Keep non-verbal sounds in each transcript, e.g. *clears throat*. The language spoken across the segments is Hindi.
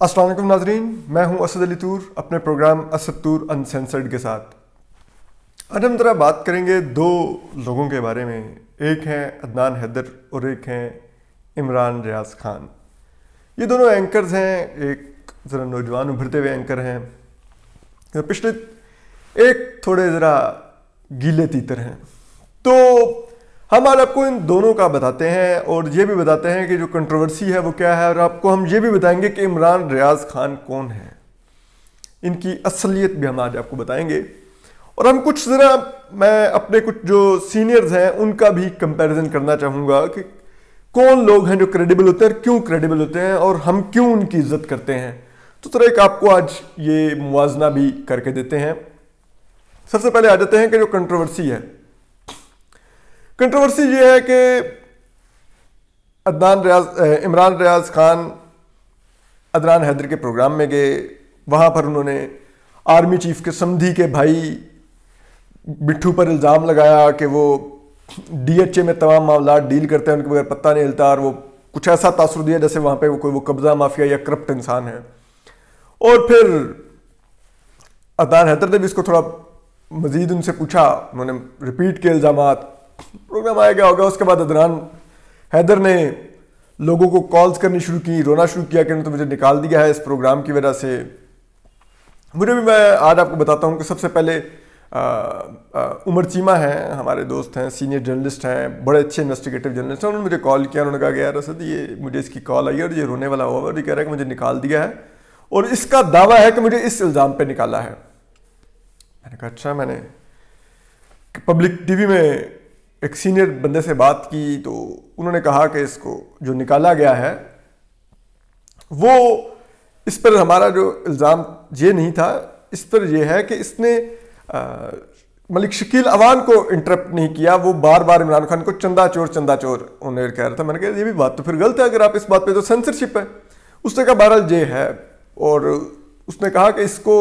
असलम नाजरीन, मैं हूँ असद अली तूर, अपने प्रोग्राम असद तूर अनसेंसर्ड के साथ। आज हम ज़रा बात करेंगे दो लोगों के बारे में। एक हैं अदनान हैदर और एक हैं इमरान रियाज खान। ये दोनों एंकर्स हैं, एक ज़रा नौजवान उभरते हुए एंकर हैं। पिछले एक थोड़े ज़रा गीले तीतर हैं। तो हम आज आपको इन दोनों का बताते हैं और ये भी बताते हैं कि जो कंट्रोवर्सी है वो क्या है और आपको हम ये भी बताएँगे कि इमरान रियाज खान कौन है। इनकी असलियत भी हम आज आपको बताएँगे। और हम कुछ ज़रा, मैं अपने कुछ जो सीनियर्स हैं, उनका भी कंपैरिजन करना चाहूँगा कि कौन लोग हैं जो क्रेडिबल होते हैं और क्यों क्रेडिबल होते हैं और हम क्यों उनकी इज़्ज़त करते हैं। तो तरह एक आपको आज ये मुआजना भी करके देते हैं। सबसे पहले आ जाते हैं कि जो कंट्रोवर्सी है कंट्रोवर्सी ये है कि अदनान रियाज इमरान रियाज खान अदनान हैदर के प्रोग्राम में गए। वहाँ पर उन्होंने आर्मी चीफ के समधी के भाई बिट्ठू पर इल्ज़ाम लगाया कि वो डीएचए में तमाम मामला डील करते हैं, उनके बगैर पत्ता नहीं हिलता, और वो कुछ ऐसा तासर दिया जैसे वहाँ पे वो कोई, वो कब्ज़ा माफिया या करप्ट इंसान है। और फिर अदनान हैदर ने भी इसको थोड़ा मज़ीद उनसे पूछा। उन्होंने रिपीट के इल्ज़ाम प्रोग्राम आया गया होगा। उसके बाद अदनान हैदर ने लोगों को कॉल्स करनी शुरू की, रोना शुरू किया कि तो मुझे निकाल दिया है इस प्रोग्राम की वजह से। मुझे भी मैं आज आपको बताता हूँ कि सबसे पहले उमर चीमा हैं, हमारे दोस्त हैं सीनियर जर्नलिस्ट हैं, बड़े अच्छे इन्वेस्टिगेटिव जर्नलिस्ट हैं। उन्होंने मुझे कॉल किया, उन्होंने कहा कि, यार असद, ये मुझे इसकी कॉल आई और ये रोने वाला हुआ और ये कह रहा है कि मुझे निकाल दिया है और इसका दावा है कि मुझे इस इल्ज़ाम पर निकाला है। मैंने कहा अच्छा मैंने पब्लिक टीवी में एक सीनियर बंदे से बात की तो उन्होंने कहा कि इसको जो निकाला गया है, वो इस पर हमारा जो इल्ज़ाम ये नहीं था, इस पर यह है कि इसने मलिक शकील अवान को इंटरप्ट नहीं किया, वो बार बार इमरान खान को चंदा चोर चंदा चोर उन्हें कह रहा था। मैंने कहा, ये भी बात तो फिर गलत है, अगर आप इस बात पे तो सेंसरशिप है। उसने कहा, बहरहाल, ये है। और उसने कहा कि इसको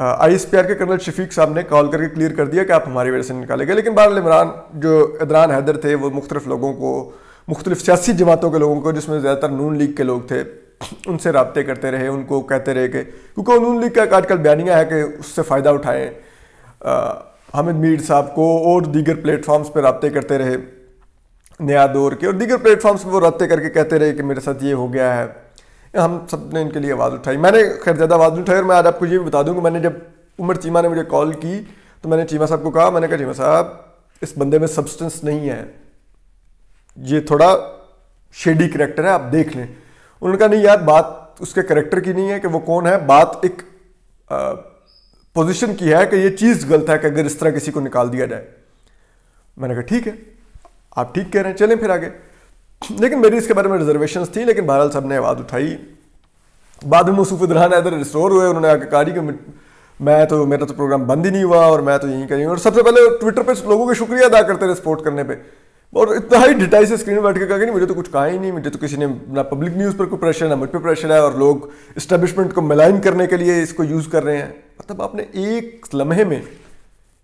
आई एस पी आर के कर्नल शफीक साहब ने कॉल करके क्लियर कर दिया कि आप हमारी वजह से निकाले गए। लेकिन बहरहाल इमरान, जो इदरान हैदर थे, वो मुख्तलिफ़ लोगों को, मुख्तलिफ़ सियासी जमातों के लोगों को, जिसमें ज़्यादातर नून लीग के लोग थे, *clears throat* उनसे रबते करते रहे, उनको कहते रहे कि, क्योंकि नून लीग का आजकल बयानिया है कि उससे फ़ायदा उठाएँ। हामिद मीर साहब को और दीगर प्लेटफॉर्म्स पर रबते करते रहे, नया दौर के, और दीगर प्लेटफॉर्म्स पर वो रबते करके कहते रहे कि मेरे साथ ये हो गया है। हम सबने इनके लिए आवाज़ उठाई। मैंने, खैर, ज़्यादा आवाज़ नहीं उठाई और मैं आज आपको ये भी बता दूँ कि मैंने जब उमर चीमा ने मुझे कॉल की तो मैंने चीमा साहब को कहा, मैंने कहा, चीमा साहब, इस बंदे में सब्सटेंस नहीं है। ये थोड़ा शेडी करेक्टर है, आप देख लें। उन्होंने कहा, नहीं यार, बात उसके करेक्टर की नहीं है कि वो कौन है। बात एक पोजीशन की है कि ये चीज़ गलत है कि अगर इस तरह किसी को निकाल दिया जाए। मैंने कहा, ठीक है, आप ठीक कह रहे हैं, चलें फिर आगे। लेकिन मेरी इसके बारे में रिजर्वेशन थी, लेकिन बहरहाल साहब ने आवाज़ उठाई। बाद में मसूफ दुल्हान इधर रिस्टोर हुए, उन्होंने आके कहा कि मैं तो मेरा तो प्रोग्राम बंद ही नहीं हुआ और मैं तो यहीं करी और सबसे पहले ट्विटर पे लोगों के शुक्रिया अदा करते रहे सपोर्ट करने पे। और इतना ही डिटाई से स्क्रीन बैठ के कहा कि नहीं, मुझे तो कुछ कहा ही नहीं, मुझे तो किसी ने ना पब्लिक न्यूज़ पर कोई प्रेशर ना मुझ पर प्रेशर है और लोग इस्टेब्लिशमेंट को मिलाइन करने के लिए इसको यूज़ कर रहे हैं। मतलब आपने एक लम्हे में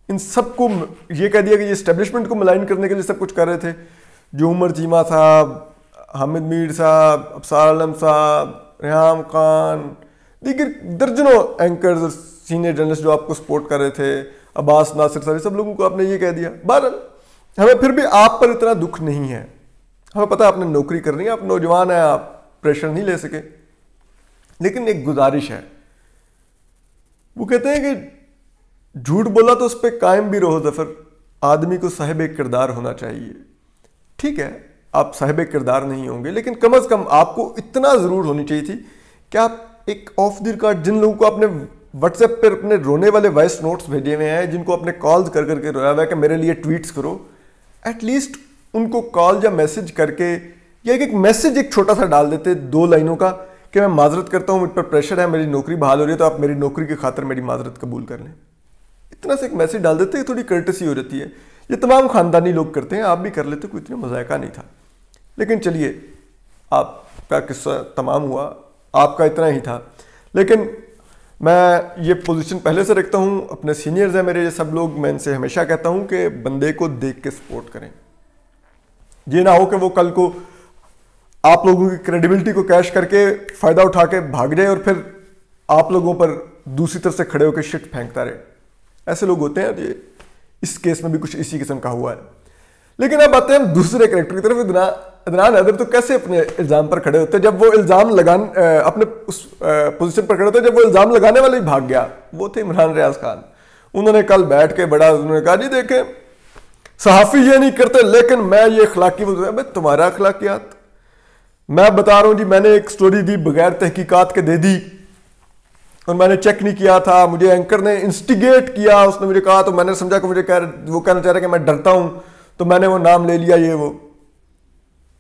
इन सबको ये कह दिया कि ये इस्टेब्लिशमेंट को मिलाइन करने के लिए सब कुछ कर रहे थे। जो उमर चीमा साहब हामिद मीर साहब अफसार आलम साहब, रेहाम खान दीगर दर्जनों एंकर्स सीनियर जर्नलिस्ट जो आपको सपोर्ट कर रहे थे, अब्बास नासिर साहब सब लोगों को आपने ये कह दिया। बहरहाल, हमें फिर भी आप पर इतना दुख नहीं है। हमें पता है आपने नौकरी करनी है, आप नौजवान हैं, आप प्रेशर नहीं ले सके। लेकिन एक गुजारिश है। वो कहते हैं कि झूठ बोला तो उस पर कायम भी रहो ज़फ़र, आदमी को साहिब एक किरदार होना चाहिए। ठीक है, आप साहिब किरदार नहीं होंगे, लेकिन कम अज़ कम आपको इतना ज़रूर होनी चाहिए थी कि आप एक ऑफ़ द रिकॉर्ड जिन लोगों को आपने व्हाट्सएप पर अपने रोने वाले वॉइस नोट्स भेजे हुए हैं, जिनको अपने कॉल्स कर करके रोया हुआ है कि मेरे लिए ट्वीट्स करो एटलीस्ट उनको कॉल या मैसेज करके या एक मैसेज एक छोटा सा डाल देते दो लाइनों का कि मैं माजरत करता हूँ, मुझ पर प्रेशर है, मेरी नौकरी बहाल हो रही है तो आप मेरी नौकरी की खातर मेरी माजरत कबूल कर लें। इतना सा एक मैसेज डाल देते थोड़ी कर्टसी हो जाती है। ये तमाम ख़ानदानी लोग करते हैं, आप भी कर लेते कोई इतना मजायका नहीं था। लेकिन चलिए, आपका किस्सा तमाम हुआ, आपका इतना ही था। लेकिन मैं ये पोजीशन पहले से रखता हूँ, अपने सीनियर्स हैं मेरे, ये सब लोग, मैं इनसे हमेशा कहता हूँ कि बंदे को देख के सपोर्ट करें। ये ना हो कि वो कल को आप लोगों की क्रेडिबिलिटी को कैश करके फ़ायदा उठा के भाग जाए और फिर आप लोगों पर दूसरी तरफ़ से खड़े होकर शिट फेंकता रहे। ऐसे लोग होते हैं, ये इस केस में भी कुछ इसी किस्म का हुआ है। लेकिन अब आते हैं दूसरे करेक्टर की तरफ़। अदनान हैदर तो कैसे अपने इल्ज़ाम पर खड़े होते हैं? जब वो इल्ज़ाम लगाने अपने उस पोजीशन पर खड़े होते हैं, जब वो इल्ज़ाम लगाने वाले ही भाग गया। वो थे इमरान रियाज खान। उन्होंने कल बैठ के बड़ा, उन्होंने कहा, जी देखे, सहाफ़ी ये नहीं करते, लेकिन मैं ये अखलाकी भाई, तुम्हारा अखलाकियात। मैं बता रहा हूँ, जी मैंने एक स्टोरी दी बगैर तहकीकात के दे दी। और मैंने चेक नहीं किया था मुझे एंकर ने इंस्टिगेट किया उसने मुझे कहा तो मैंने समझा कि मुझे कह वो कहना चाह रहा कि मैं डरता हूँ तो मैंने वो नाम ले लिया ये वो।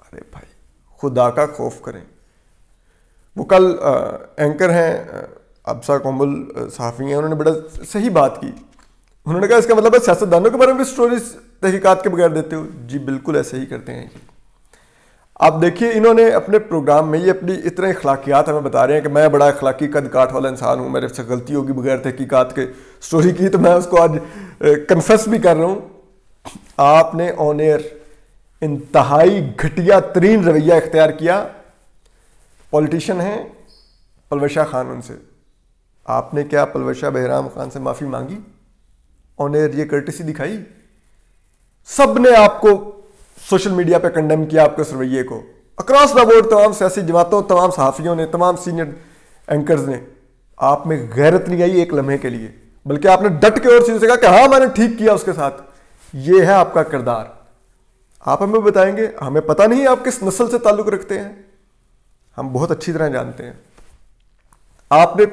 अरे भाई खुदा का खौफ करें। वो कल आ, एंकर हैं अबसा कोमल सहाफ़ी हैं उन्होंने बड़ा सही बात की। उन्होंने कहा इसका मतलब है सियासतदानों के बारे में स्टोरीज तहकीकत के बगैर देते हो। जी बिल्कुल ऐसे ही करते हैं आप देखिए, इन्होंने अपने प्रोग्राम में ये अपनी इतने अखलाकियात हमें बता रहे हैं कि मैं बड़ा अखलाकी कद काट वाला इंसान हूँ, मेरे से गलती होगी बगैर तहकीकात के स्टोरी की तो मैं उसको आज कन्फेस भी कर रहा हूँ। आपने ऑन एयर इंतहाई घटिया तरीन रवैया इख्तियार किया। पॉलिटिशन हैं पलवशा खान उनसे। आपने क्या पलवशा बहराम खान से माफ़ी मांगी? ऑन एयर ये कर्टिसी दिखाई? सबने आपको सोशल मीडिया पर कंडेम किया आपके उस रवैये को। अक्रॉस द बोर्ड तमाम सियासी जमातों, तमाम सहाफ़ियों ने, तमाम सीनियर एंकर्स ने आप में गैरत नहीं आई एक लम्हे के लिए। बल्कि आपने डट के और चीज़ों से कहा कि हाँ मैंने ठीक किया उसके साथ। ये है आपका किरदार। आप हमें बताएँगे, हमें पता नहीं आप किस नस्ल से ताल्लुक रखते हैं। हम बहुत अच्छी तरह जानते हैं। आपने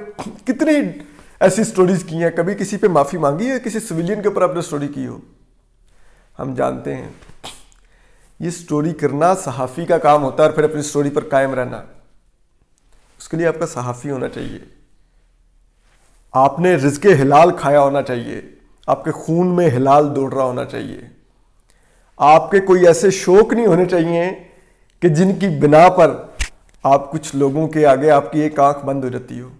कितनी ऐसी स्टोरीज की हैं? कभी किसी पे माफ़ी मांगी है? किसी सिविलियन के ऊपर आपने स्टोरी की हो? हम जानते हैं। ये स्टोरी करना सहाफ़ी का काम होता है और फिर अपनी स्टोरी पर कायम रहना। उसके लिए आपका सहाफ़ी होना चाहिए। आपने रिज्क हिलाल खाया होना चाहिए। आपके खून में हिलाल दौड़ रहा होना चाहिए। आपके कोई ऐसे शौक नहीं होने चाहिए कि जिनकी बिना पर आप कुछ लोगों के आगे आपकी एक आँख बंद हो जाती हो।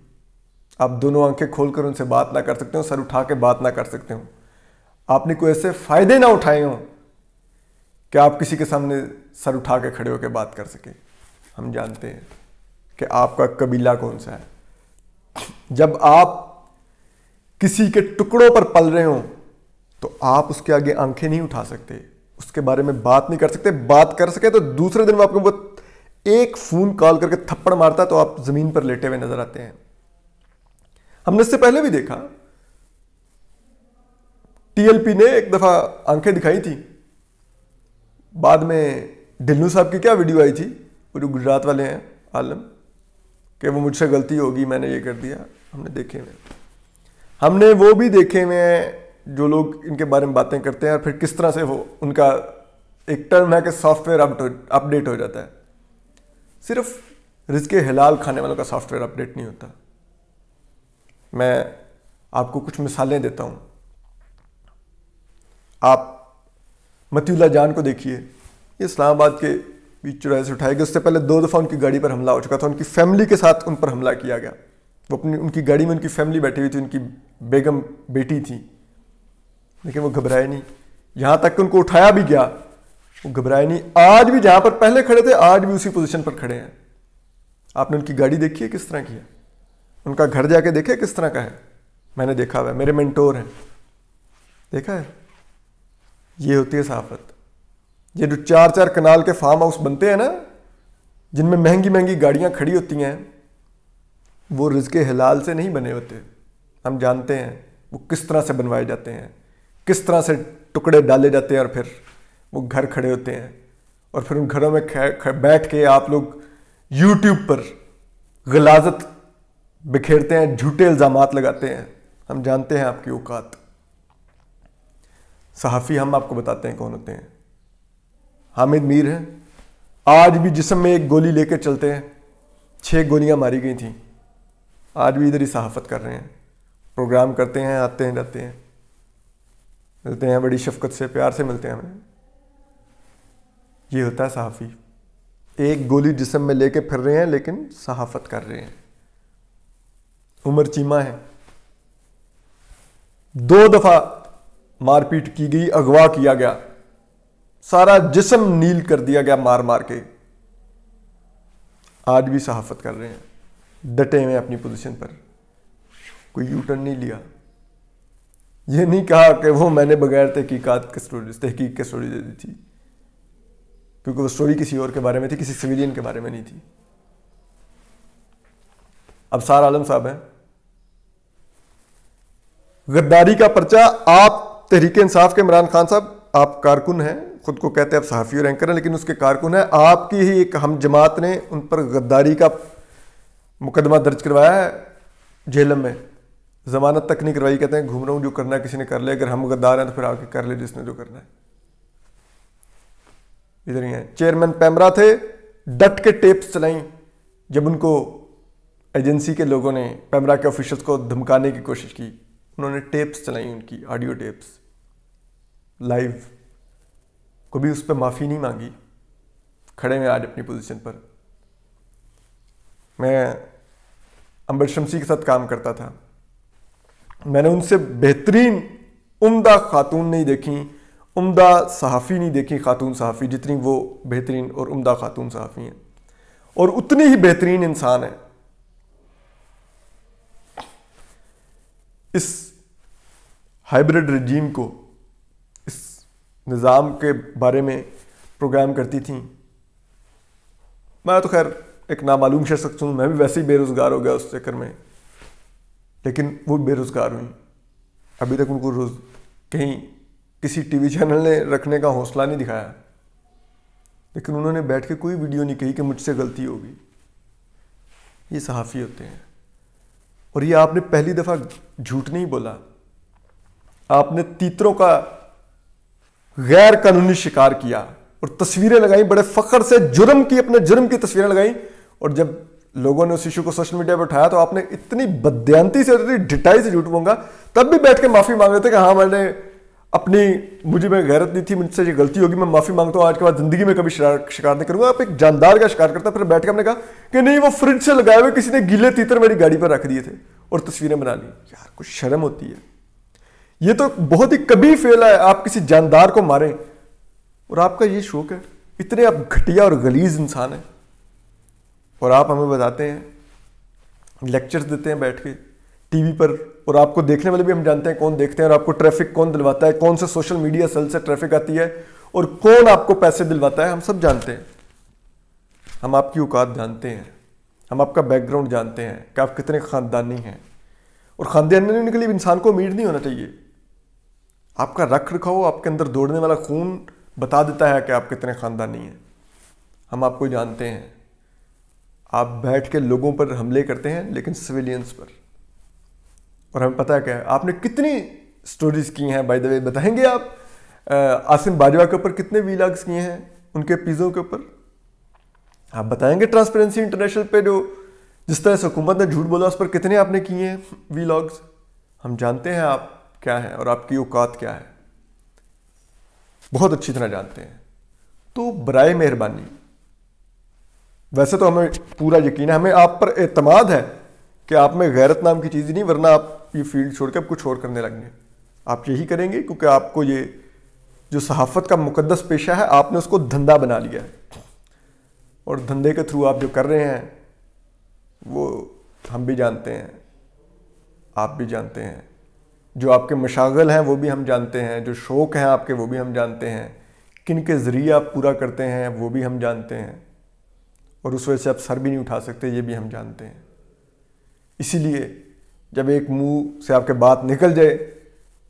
आप दोनों आँखें खोलकर उनसे बात ना कर सकते हो, सर उठा के बात ना कर सकते हो। आपने कोई ऐसे फ़ायदे ना उठाए हों कि आप किसी के सामने सर उठा के खड़े होकर बात कर सके। हम जानते हैं कि आपका कबीला कौन सा है। जब आप किसी के टुकड़ों पर पल रहे हो तो आप उसके आगे आँखें नहीं उठा सकते। उसके बारे में बात नहीं कर सकते। बात कर सके तो दूसरे दिन वो आपको एक फ़ोन कॉल करके थप्पड़ मारता तो आप ज़मीन पर लेटे हुए नज़र आते हैं। हमने इससे पहले भी देखा। टीएलपी ने एक दफ़ा आँखें दिखाई थी। बाद में ढिल्लू साहब की क्या वीडियो आई थी? वो जो गुजरात वाले हैं, आलम, कि वो मुझसे गलती होगी, मैंने ये कर दिया, हमने देखे हुए हमने वो भी देखे हुए हैं, जो लोग इनके बारे में बातें करते हैं, और फिर किस तरह से वो, उनका एक टर्म है कि सॉफ्टवेयर अपडेट हो जाता है। सिर्फ़ रिस्क हिलाल खाने वालों का सॉफ्टवेयर अपडेट नहीं होता। मैं आपको कुछ मिसालें देता हूँ। आप मतीउल्ला जान को देखिए। ये इस्लामाबाद के बीच चुराहे से उठाए गए उससे पहले दो दफ़ा उनकी गाड़ी पर हमला हो चुका था। उनकी फैमिली के साथ उन पर हमला किया गया। वो अपनी, उनकी गाड़ी में उनकी फैमिली बैठी हुई थी, उनकी बेगम बेटी थी। लेकिन वो घबराए नहीं। यहाँ तक कि उनको उठाया भी गया, वो घबराए नहीं। आज भी जहाँ पर पहले खड़े थे, आज भी उसी पोजिशन पर खड़े हैं। आपने उनकी गाड़ी देखी है? किस तरह की है? उनका घर जाके देखे? किस तरह का है? मैंने देखा हुआ है। मेरे मेंटोर हैं। देखा है? ये होती है सहाफत ये जो चार चार कनाल के फार्म हाउस बनते हैं ना, जिनमें महँगी महँगी गाड़ियाँ खड़ी होती हैं, वो रिज्क हिलाल से नहीं बने होते। हम जानते हैं वो किस तरह से बनवाए जाते हैं, किस तरह से टुकड़े डाले जाते हैं और फिर वो घर खड़े होते हैं। और फिर उन घरों में बैठ के आप लोग यूट्यूब पर गलाजत बिखेरते हैं, झूठे इल्ज़ाम लगाते हैं। हम जानते हैं आपकी औकात। सहाफ़ी हम आपको बताते हैं कौन होते हैं। हामिद मीर हैं। आज भी जिसम में एक गोली लेकर चलते हैं। छः गोलियाँ मारी गई थी। आज भी इधर ही सहाफ़त कर रहे हैं। प्रोग्राम करते हैं, आते हैं, जाते हैं। मिलते हैं, बड़ी शफकत से, प्यार से मिलते हैं हमें। ये होता है सहाफ़ी। एक गोली जिसम में लेके फिर रहे हैं, लेकिन सहाफ़त कर रहे हैं। उमर चीमा है। दो दफ़ा मारपीट की गई, अगवा किया गया। सारा जिसम नील कर दिया गया मार मार के। आज भी सहाफत कर रहे हैं। डटे हुए अपनी पोजीशन पर। कोई यू टर्न नहीं लिया। ये नहीं कहा कि वो मैंने बगैर तहकीकात के स्टोरी तहकीक के स्टोरी दे दी थी। क्योंकि वो स्टोरी किसी और के बारे में थी, किसी सिविलियन के बारे में नहीं थी। अब सार आलम साहब हैं। गद्दारी का पर्चा आप तहरीक इंसाफ के इमरान खान साहब, आप कारकुन हैं, खुद को कहते हैं आप सहाफ़ी और एंकर हैं, लेकिन उसके कारकुन हैं। आपकी ही एक हम जमात ने उन पर गद्दारी का मुकदमा दर्ज करवाया है झेलम में। जमानत तक नहीं करवाई, कहते हैं, घूम रहा हूँ, जो करना है, किसी ने कर लिया, अगर हम गद्दार हैं तो फिर आके कर ले, जिसने जो करना है। इधर ही है। चेयरमैन पैमरा थे, डट के टेप्स चलाई, जब उनको एजेंसी के लोगों ने, पैमरा के ऑफिसर्स को धमकाने की कोशिश की। उन्होंने टेप्स चलाई उनकी ऑडियो टेप्स लाइव कभी उस पर माफ़ी नहीं मांगी। खड़े में आज अपनी पोजीशन पर। मैं अंबर शमसी के साथ काम करता था। मैंने उनसे बेहतरीन उम्दा खातून नहीं देखी, उम्दा सहाफ़ी नहीं देखी, खातून सहाफ़ी, जितनी वो बेहतरीन और उम्दा खातून सहाफ़ी हैं। और उतनी ही बेहतरीन इंसान है। इस हाइब्रिड रजीम को इस निज़ाम के बारे में प्रोग्राम करती थी। मैं तो खैर एक नामालूम शख्स हूँ, मैं भी वैसे ही बेरोज़गार हो गया उस चक्कर में, लेकिन वो बेरोज़गार हुई अभी तक उनको रोज़ कहीं किसी टीवी चैनल ने रखने का हौसला नहीं दिखाया। लेकिन उन्होंने बैठ के कोई वीडियो नहीं कही कि मुझसे गलती होगी। ये सहाफ़ी होते हैं। और ये आपने पहली दफ़ा झूठ नहीं बोला। आपने तीतरों का गैर कानूनी शिकार किया और तस्वीरें लगाई, बड़े फख्र से जुर्म की, अपने जुर्म की तस्वीरें लगाई और जब लोगों ने उस इशू को सोशल मीडिया पर उठाया तो आपने इतनी बदयांती से, इतनी डिटाई से झूठ बोंगा, तब भी बैठ के माफ़ी मांग रहे थे कि हाँ मैंने अपनी मुझे में गैरत नहीं थी, मुझसे ये गलती होगी, मैं माफ़ी माँगता हूँ, आज के बाद ज़िंदगी में कभी शिकार नहीं करूँगा। आप एक जानदार का शिकार करता, फिर बैठ के हमने कहा कि नहीं, वो फ्रिज से लगाए हुए किसी ने गीले तीतर मेरी गाड़ी पर रख दिए थे और तस्वीरें बना ली। यार, कुछ शर्म होती है। ये तो बहुत ही कभी फेल है, आप किसी जानदार को मारें। और आपका ये शौक है, इतने आप घटिया और गलीज इंसान हैं। और आप हमें बताते हैं, लेक्चर्स देते हैं बैठ के, टीवी पर, और आपको देखने वाले भी हम जानते हैं कौन देखते हैं, और आपको ट्रैफ़िक कौन दिलवाता है, कौन से सोशल मीडिया सेल से ट्रैफ़िक आती है, और कौन आपको पैसे दिलवाता है, हम सब जानते हैं। हम आपकी औकात जानते हैं, हम आपका बैकग्राउंड जानते हैं कि आप कितने ख़ानदानी हैं। और ख़ानदानी के लिए इंसान को उम्मीद नहीं होना चाहिए। आपका रख रखाव, आपके अंदर दौड़ने वाला खून बता देता है कि आप कितने ख़ानदानी हैं। हम आपको जानते हैं। आप बैठ के लोगों पर हमले करते हैं, लेकिन सिविलियंस पर। और हमें पता है क्या है, आपने कितनी स्टोरीज की हैं बाय द वे बताएँगे आप? आसिम बाजवा के ऊपर कितने वीलॉग्स किए हैं, उनके पिज़ों के ऊपर? आप बताएँगे ट्रांसपेरेंसी इंटरनेशनल पे जो, जिस तरह से हुकूमत ने झूठ बोला, उस पर कितने आपने किए हैं वीलॉग्स हम जानते हैं आप। क्या है और आपकी औकात क्या है? बहुत अच्छी तरह जानते हैं। तो बर मेहरबानी। वैसे तो हमें पूरा यकीन है, हमें आप पर एतमाद है कि आप में गैरत नाम की चीज़ नहीं, वरना आप ये फ़ील्ड छोड़ के अब कुछ और करने लगेंगे आप यही करेंगे क्योंकि आपको ये जो सहाफ़त का मुकदस पेशा है, आपने उसको धंधा बना लिया है। और धंधे के थ्रू आप जो कर रहे हैं, वो हम भी जानते हैं, आप भी जानते हैं। जो आपके मशागल हैं, वो भी हम जानते हैं, जो शौक़ हैं आपके, वो भी हम जानते हैं। किन के ज़रिए आप पूरा करते हैं, वो भी हम जानते हैं। और उस वजह से आप सर भी नहीं उठा सकते, ये भी हम जानते हैं। इसीलिए जब एक मुँह से आपके बात निकल जाए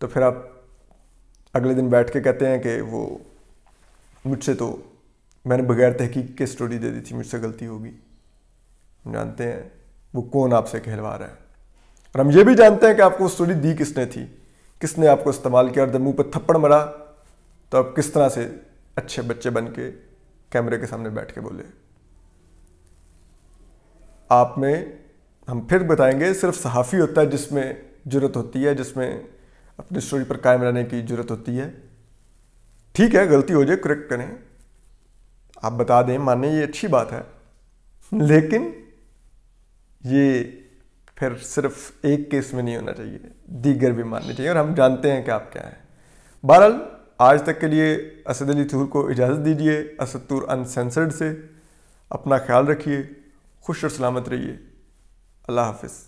तो फिर आप अगले दिन बैठ के कहते हैं कि वो मुझसे तो मैंने बगैर तहकीक के स्टोरी दे दी थी, मुझसे गलती होगी। जानते हैं, वो कौन आपसे कहलवा रहा है। और हम ये भी जानते हैं कि आपको स्टोरी दी किसने थी? किसने आपको इस्तेमाल किया और जब मुँह पर थप्पड़ मरा तो आप किस तरह से अच्छे बच्चे बन के कैमरे के सामने बैठ के बोले? आप में, हम फिर बताएँगे, सिर्फ़ सहाफ़ी होता है जिसमें ज़रूरत होती है, जिसमें अपनी स्टोरी पर कायम रहने की ज़रूरत होती है। ठीक है, गलती हो जाए करेक्ट करें। आप बता दें माने ये अच्छी बात है। लेकिन ये फिर सिर्फ़ एक केस में नहीं होना चाहिए, दीगर भी माननी चाहिए। और हम जानते हैं कि आप क्या हैं। बहरहाल, आज तक के लिए असद अली थूर को इजाज़त दीजिए, असद तूर अनसेंसर्ड से। अपना ख्याल रखिए, खुश और सलामत रहिए। अल्लाह हाफिज़।